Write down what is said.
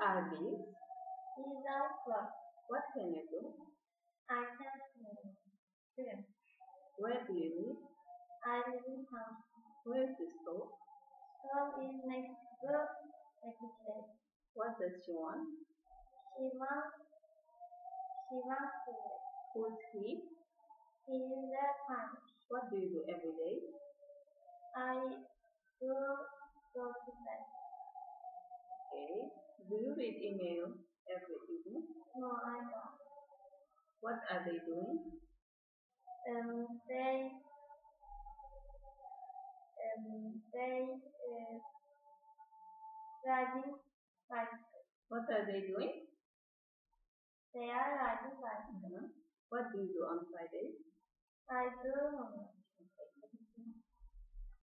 are these? These are clothes. What can you do? I can swim. Where do you live? I live in house. Where is the store? Store is next secretary. What does she want? She wants, she wants to Who's he? He is the punch. What do you do every day? I do go to bed. Do you read email every evening? No, I don't. What are they doing? Um, they, um, they, uh, riding bicycle. What are they doing? They are riding bicycle. Uh-huh. What do you do on Friday? I do homework.